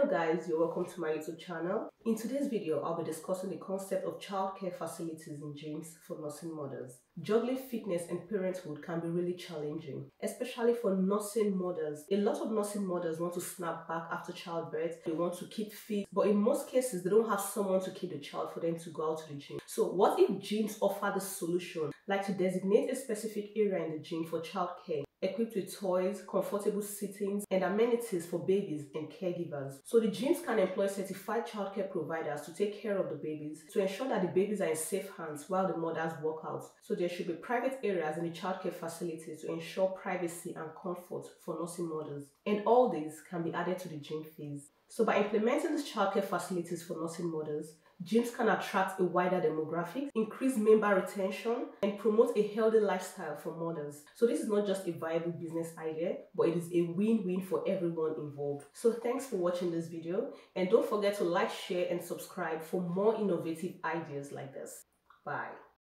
Hello guys, you're welcome to my YouTube channel. In today's video, I'll be discussing the concept of childcare facilities in gyms for nursing mothers. Juggling fitness and parenthood can be really challenging, especially for nursing mothers. A lot of nursing mothers want to snap back after childbirth, they want to keep fit, but in most cases, they don't have someone to keep the child for them to go out to the gym. So what if gyms offer the solution, like to designate a specific area in the gym for childcare equipped with toys, comfortable sittings, and amenities for babies and caregivers. So the gyms can employ certified childcare providers to take care of the babies to ensure that the babies are in safe hands while the mothers work out. So there should be private areas in the childcare facilities to ensure privacy and comfort for nursing mothers. And all these can be added to the gym fees. So by implementing these childcare facilities for nursing mothers, gyms can attract a wider demographic, increase member retention, and promote a healthy lifestyle for mothers. So this is not just a viable business idea, but it is a win-win for everyone involved. So thanks for watching this video, and don't forget to like, share, and subscribe for more innovative ideas like this. Bye.